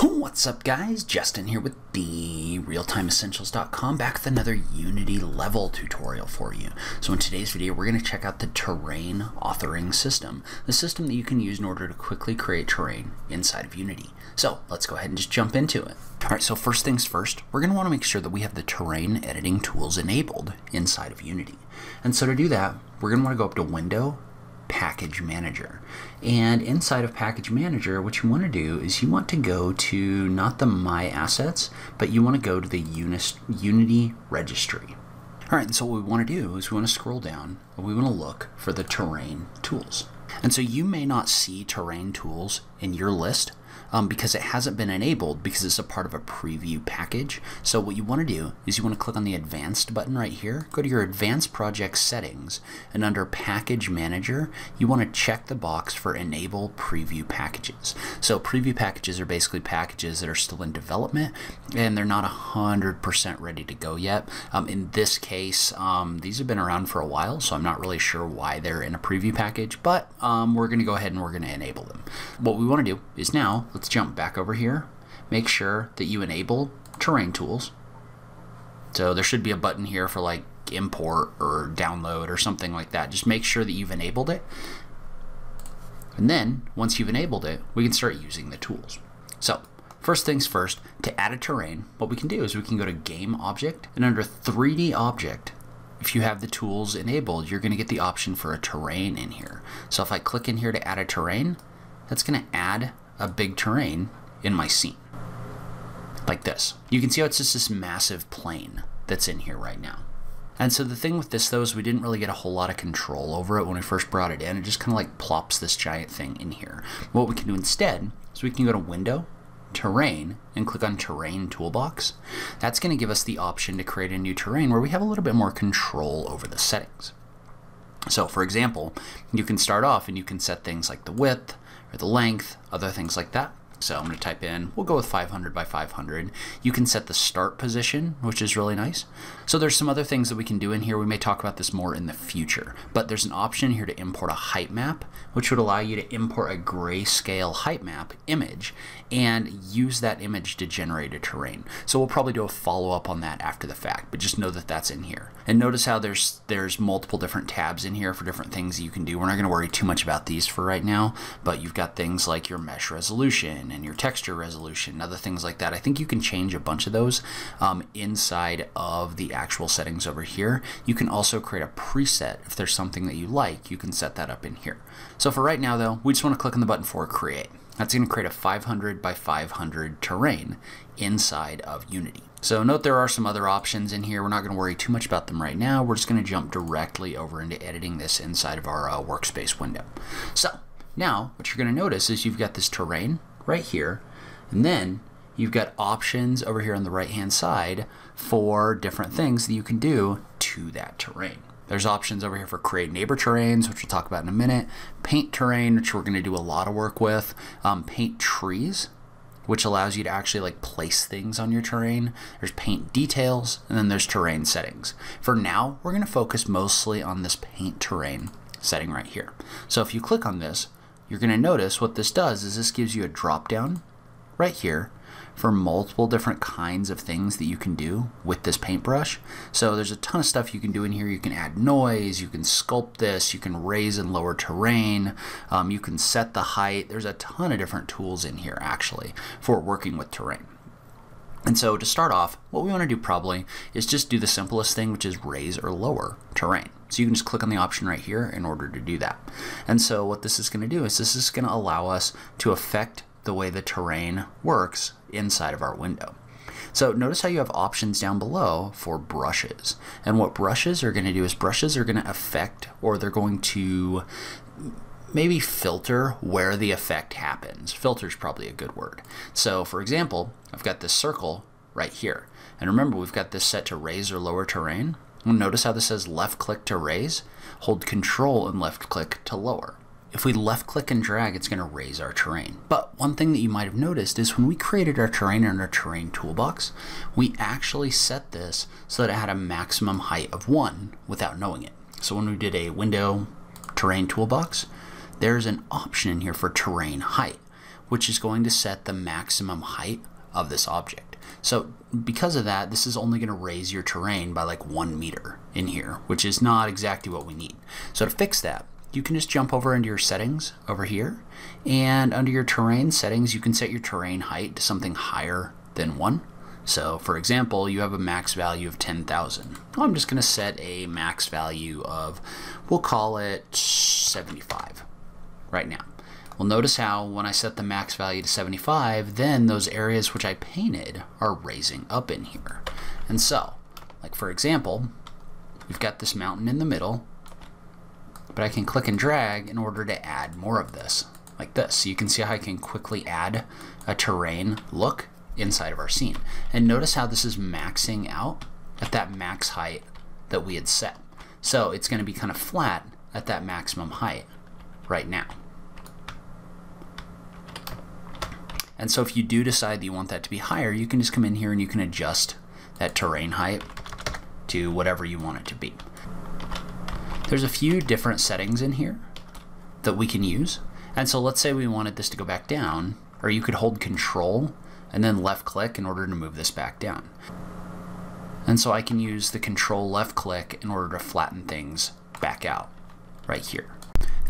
What's up guys? Justin here with the RealTimeEssentials.com back with another Unity level tutorial for you. So in today's video we're going to check out the terrain authoring system, the system that you can use in order to quickly create terrain inside of Unity. So let's go ahead and just jump into it. Alright, so first things first, we're going to want to make sure that we have the terrain editing tools enabled inside of Unity. And so to do that, we're going to want to go up to Window, Package Manager. And inside of Package Manager, what you want to do is you want to go to not the My Assets, but you want to go to the Unis Unity Registry. All right, so what we want to do is we want to scroll down and we want to look for the terrain tools. And so you may not see terrain tools in your list, um, because it hasn't been enabled because it's a part of a preview package. So what you want to do is you want to click on the advanced button right here, go to your advanced project settings, and under package manager, you want to check the box for enable preview packages. So preview packages are basically packages that are still in development and they're not 100% ready to go yet. Um, in this case, um, these have been around for a while, so I'm not really sure why they're in a preview package, but um, we're going to go ahead and we're going to enable them. What we want to do is now let's jump back over here. Make sure that you enable terrain tools. So there should be a button here for like import or download or something like that. Just make sure that you've enabled it. And then once you've enabled it, we can start using the tools. So first things first, to add a terrain, what we can do is we can go to game object and under 3D object, if you have the tools enabled, you're going to get the option for a terrain in here. So if I click in here to add a terrain, that's going to add a big terrain in my scene. Like this. You can see how it's just this massive plane that's in here right now. And so the thing with this though is we didn't really get a whole lot of control over it when we first brought it in. It just kind of like plops this giant thing in here. What we can do instead is we can go to Window, Terrain, and click on Terrain Toolbox. That's going to give us the option to create a new terrain where we have a little bit more control over the settings. So for example, you can start off and you can set things like the width, or the length, other things like that. So I'm going to type in, we'll go with 500 by 500. You can set the start position, which is really nice. So there's some other things that we can do in here. We may talk about this more in the future, but there's an option here to import a height map, which would allow you to import a grayscale height map image and use that image to generate a terrain. So we'll probably do a follow up on that after the fact, but just know that that's in here. And notice how there's there's multiple different tabs in here for different things you can do. We're not going to worry too much about these for right now, but you've got things like your mesh resolution and your texture resolution, other things like that. I think you can change a bunch of those um, inside of the actual settings over here. You can also create a preset if there's something that you like, you can set that up in here. So for right now though, we just want to click on the button for create. That's going to create a 500 by 500 terrain inside of Unity. So note there are some other options in here. We're not going to worry too much about them right now. We're just going to jump directly over into editing this inside of our uh, workspace window. So now what you're going to notice is you've got this terrain right here, and then you've got options over here on the right hand side for different things that you can do to that terrain. There's options over here for create neighbor terrains, which we'll talk about in a minute. Paint terrain, which we're going to do a lot of work with. Um, paint trees, which allows you to actually like place things on your terrain. There's paint details, and then there's terrain settings. For now, we're going to focus mostly on this paint terrain setting right here. So if you click on this, you're going to notice what this does is this gives you a drop down right here for multiple different kinds of things that you can do with this paintbrush. So there's a ton of stuff you can do in here. You can add noise, you can sculpt this, you can raise and lower terrain, um, you can set the height. There's a ton of different tools in here actually for working with terrain. And so to start off, what we want to do probably is just do the simplest thing, which is raise or lower terrain. So you can just click on the option right here in order to do that. And so what this is going to do is this is going to allow us to affect the way the terrain works inside of our window. So notice how you have options down below for brushes. And what brushes are going to do is brushes are going to affect or they're going to maybe filter where the effect happens. Filter is probably a good word. So for example, I've got this circle right here. And remember, we've got this set to raise or lower terrain. Notice how this says left click to raise, hold control and left click to lower. If we left click and drag, it's going to raise our terrain. But one thing that you might have noticed is when we created our terrain in our terrain toolbox, we actually set this so that it had a maximum height of one without knowing it. So when we did a window terrain toolbox, there's an option in here for terrain height. which is going to set the maximum height of this object. So because of that, this is only going to raise your terrain by like one meter in here, which is not exactly what we need. So to fix that, you can just jump over into your settings over here, and under your terrain settings, you can set your terrain height to something higher than one. So for example, you have a max value of 10,000. Well, I'm just going to set a max value of, we'll call it 75 right now. Well, notice how when I set the max value to 75, then those areas which I painted are raising up in here. And so, like for example, we've got this mountain in the middle, but I can click and drag in order to add more of this, like this. So you can see how I can quickly add a terrain look inside of our scene. And notice how this is maxing out at that max height that we had set. So it's going to be kind of flat at that maximum height right now. And so if you do decide that you want that to be higher, you can just come in here and you can adjust that terrain height to whatever you want it to be. There's a few different settings in here that we can use. And so let's say we wanted this to go back down, or you could hold control and then left click in order to move this back down. And so I can use the control left click in order to flatten things back out right here.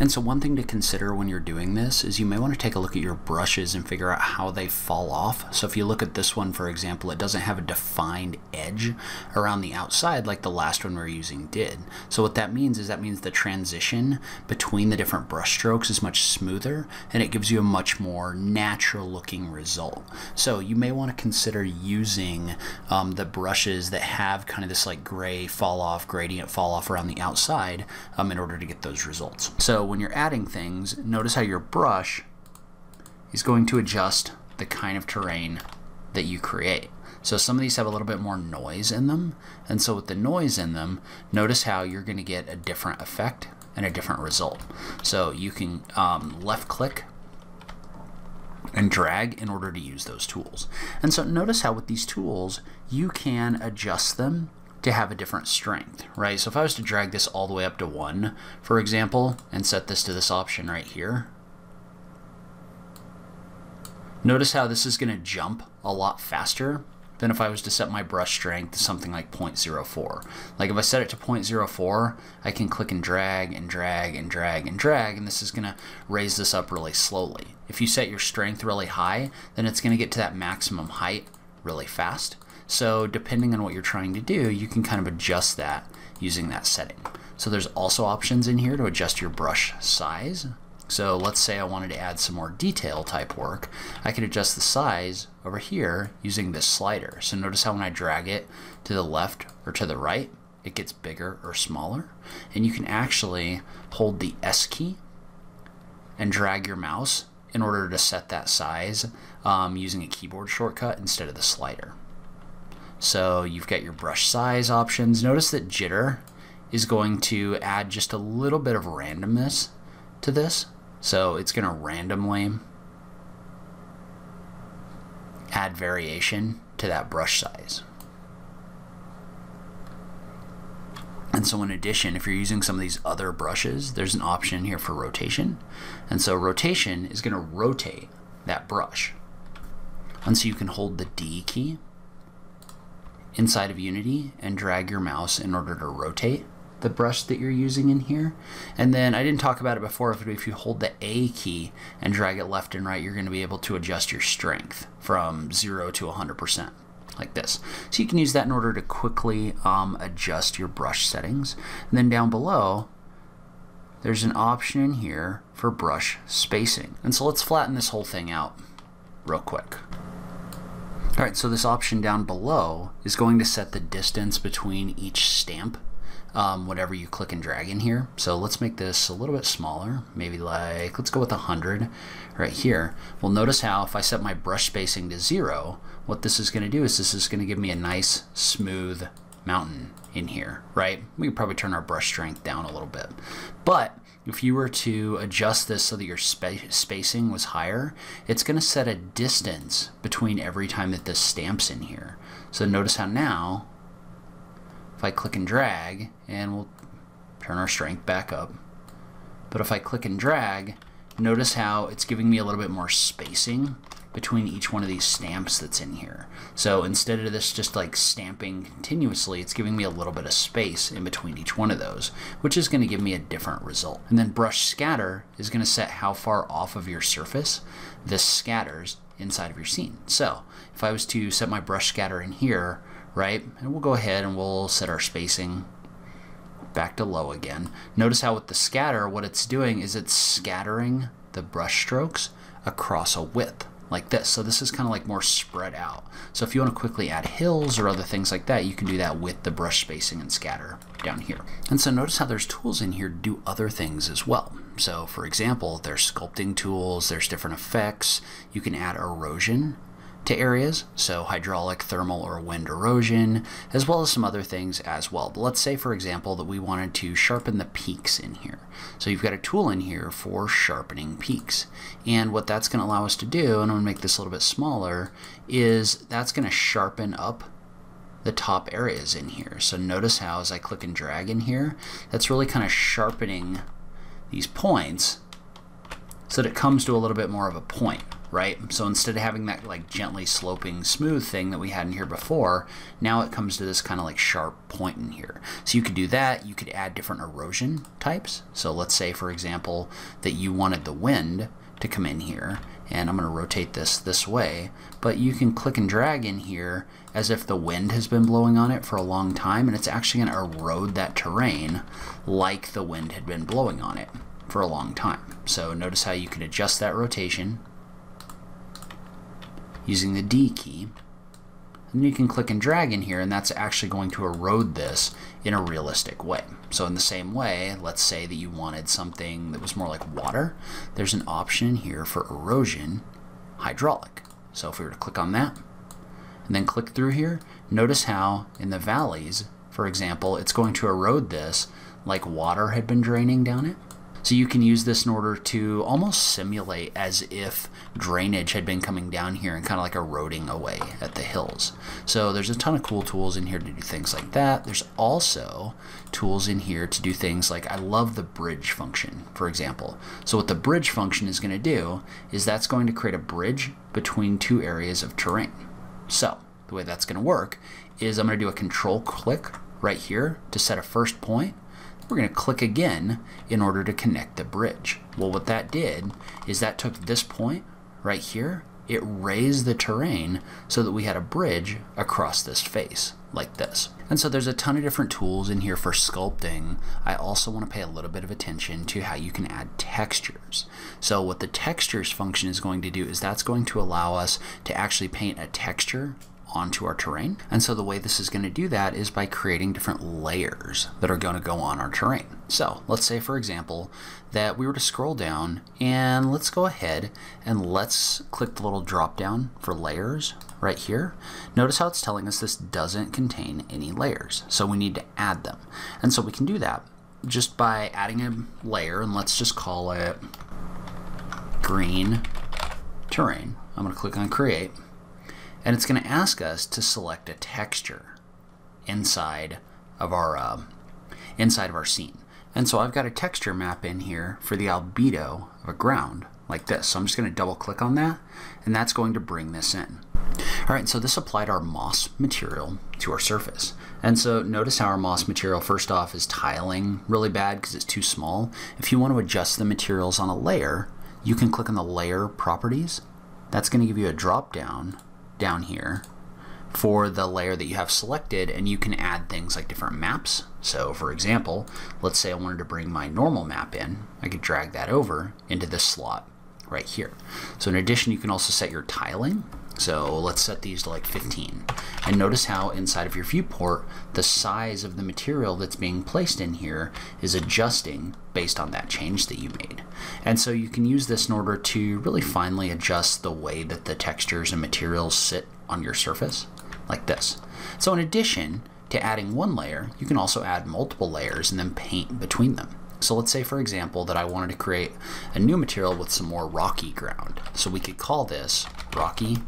And so one thing to consider when you're doing this is you may want to take a look at your brushes and figure out how they fall off. So if you look at this one, for example, it doesn't have a defined edge around the outside like the last one we are using did. So what that means is that means the transition between the different brush strokes is much smoother and it gives you a much more natural looking result. So you may want to consider using um, the brushes that have kind of this like gray fall off, gradient fall off around the outside um, in order to get those results. So when you're adding things, notice how your brush is going to adjust the kind of terrain that you create. So some of these have a little bit more noise in them, and so with the noise in them, notice how you're going to get a different effect and a different result. So you can um, left click and drag in order to use those tools. And so notice how with these tools, you can adjust them to have a different strength, right? So if I was to drag this all the way up to 1, for example, and set this to this option right here, notice how this is going to jump a lot faster than if I was to set my brush strength to something like 0.04. Like if I set it to 0.04, I can click and drag and drag and drag and drag, and this is going to raise this up really slowly. If you set your strength really high, then it's going to get to that maximum height really fast. So depending on what you're trying to do, you can kind of adjust that using that setting. So there's also options in here to adjust your brush size. So let's say I wanted to add some more detail type work. I could adjust the size over here using this slider. So notice how when I drag it to the left or to the right, it gets bigger or smaller. And you can actually hold the S key and drag your mouse in order to set that size um, using a keyboard shortcut instead of the slider. So you've got your brush size options. Notice that jitter is going to add just a little bit of randomness to this. So it's going to randomly add variation to that brush size. And so in addition, if you're using some of these other brushes, there's an option here for rotation. And so rotation is going to rotate that brush. And so you can hold the D key inside of Unity and drag your mouse in order to rotate the brush that you're using in here. And then I didn't talk about it before, but if you hold the A key and drag it left and right, you're going to be able to adjust your strength from 0 to 100% like this. So you can use that in order to quickly um, adjust your brush settings. And then down below, there's an option in here for brush spacing. And so let's flatten this whole thing out real quick. All right, so this option down below is going to set the distance between each stamp, um, whatever you click and drag in here. So let's make this a little bit smaller, maybe like, let's go with 100 right here. Well, notice how if I set my brush spacing to zero, what this is gonna do is this is gonna give me a nice, smooth mountain in here, right? We could probably turn our brush strength down a little bit. But if you were to adjust this so that your spa spacing was higher, it's going to set a distance between every time that this stamps in here. So notice how now, if I click and drag, and we'll turn our strength back up, but if I click and drag, notice how it's giving me a little bit more spacing between each one of these stamps that's in here. So instead of this just like stamping continuously, it's giving me a little bit of space in between each one of those, which is going to give me a different result. And then brush scatter is going to set how far off of your surface this scatters inside of your scene. So if I was to set my brush scatter in here, right, and we'll go ahead and we'll set our spacing back to low again. Notice how with the scatter, what it's doing is it's scattering the brush strokes across a width like this. So this is kind of like more spread out. So if you want to quickly add hills or other things like that, you can do that with the brush spacing and scatter down here. And so notice how there's tools in here to do other things as well. So for example, there's sculpting tools, there's different effects. You can add erosion to areas, so hydraulic, thermal, or wind erosion, as well as some other things as well. But let's say, for example, that we wanted to sharpen the peaks in here. So you've got a tool in here for sharpening peaks. And what that's going to allow us to do, and I'm going to make this a little bit smaller, is that's going to sharpen up the top areas in here. So notice how as I click and drag in here, that's really kind of sharpening these points so that it comes to a little bit more of a point right? So instead of having that like gently sloping smooth thing that we had in here before, now it comes to this kind of like sharp point in here. So you could do that. You could add different erosion types. So let's say, for example, that you wanted the wind to come in here and I'm going to rotate this this way but you can click and drag in here as if the wind has been blowing on it for a long time and it's actually going to erode that terrain like the wind had been blowing on it for a long time. So notice how you can adjust that rotation using the D key. And you can click and drag in here, and that's actually going to erode this in a realistic way. So in the same way, let's say that you wanted something that was more like water. There's an option here for erosion hydraulic. So if we were to click on that, and then click through here, notice how in the valleys, for example, it's going to erode this like water had been draining down it. So you can use this in order to almost simulate as if drainage had been coming down here and kind of like eroding away at the hills. So there's a ton of cool tools in here to do things like that. There's also tools in here to do things like I love the bridge function, for example. So what the bridge function is going to do is that's going to create a bridge between two areas of terrain. So the way that's going to work is I'm going to do a control click right here to set a first point we're going to click again in order to connect the bridge. Well, what that did is that took this point right here, it raised the terrain so that we had a bridge across this face like this. And so there's a ton of different tools in here for sculpting. I also want to pay a little bit of attention to how you can add textures. So what the textures function is going to do is that's going to allow us to actually paint a texture onto our terrain. And so the way this is going to do that is by creating different layers that are going to go on our terrain. So let's say, for example, that we were to scroll down and let's go ahead and let's click the little drop down for layers right here. Notice how it's telling us this doesn't contain any layers. So we need to add them. And so we can do that just by adding a layer and let's just call it green terrain. I'm going to click on create and it's going to ask us to select a texture inside of our uh, inside of our scene. And so I've got a texture map in here for the albedo of a ground like this. So I'm just going to double click on that and that's going to bring this in. All right, so this applied our moss material to our surface. And so notice how our moss material first off is tiling really bad because it's too small. If you want to adjust the materials on a layer, you can click on the layer properties. That's going to give you a drop down down here for the layer that you have selected and you can add things like different maps. So for example, let's say I wanted to bring my normal map in. I could drag that over into this slot right here. So in addition, you can also set your tiling. So let's set these to like 15. And notice how inside of your viewport, the size of the material that's being placed in here is adjusting based on that change that you made. And so you can use this in order to really finely adjust the way that the textures and materials sit on your surface, like this. So in addition to adding one layer, you can also add multiple layers and then paint between them. So let's say, for example, that I wanted to create a new material with some more rocky ground. So we could call this rocky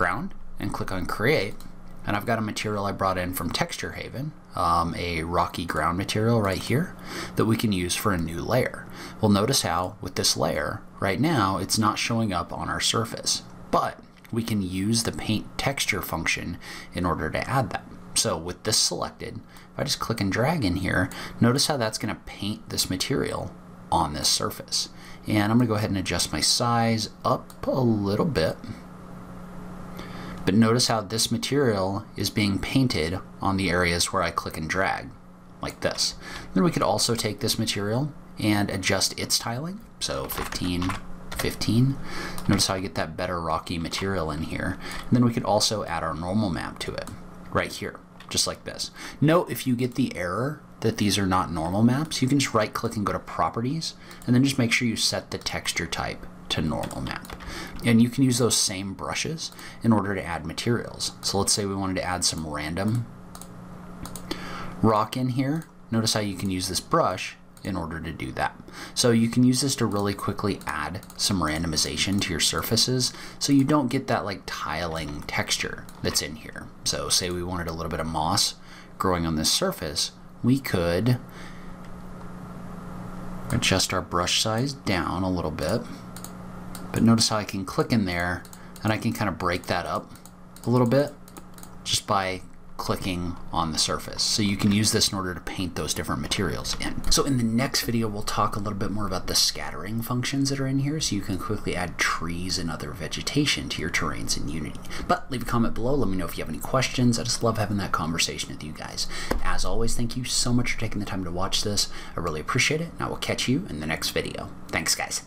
ground and click on create and I've got a material I brought in from Texture Haven, um, a rocky ground material right here that we can use for a new layer. Well, notice how with this layer, right now, it's not showing up on our surface, but we can use the paint texture function in order to add that. So with this selected, if I just click and drag in here, notice how that's going to paint this material on this surface. And I'm going to go ahead and adjust my size up a little bit. But notice how this material is being painted on the areas where I click and drag, like this. Then we could also take this material and adjust its tiling. So 15, 15. Notice how I get that better rocky material in here. And then we could also add our normal map to it, right here, just like this. Note if you get the error that these are not normal maps, you can just right click and go to properties, and then just make sure you set the texture type to normal map. And you can use those same brushes in order to add materials. So let's say we wanted to add some random rock in here. Notice how you can use this brush in order to do that. So you can use this to really quickly add some randomization to your surfaces so you don't get that like tiling texture that's in here. So say we wanted a little bit of moss growing on this surface, we could adjust our brush size down a little bit but notice how I can click in there and I can kind of break that up a little bit just by clicking on the surface. So you can use this in order to paint those different materials in. So in the next video, we'll talk a little bit more about the scattering functions that are in here so you can quickly add trees and other vegetation to your terrains in Unity. But leave a comment below. Let me know if you have any questions. I just love having that conversation with you guys. As always, thank you so much for taking the time to watch this. I really appreciate it, and I will catch you in the next video. Thanks, guys.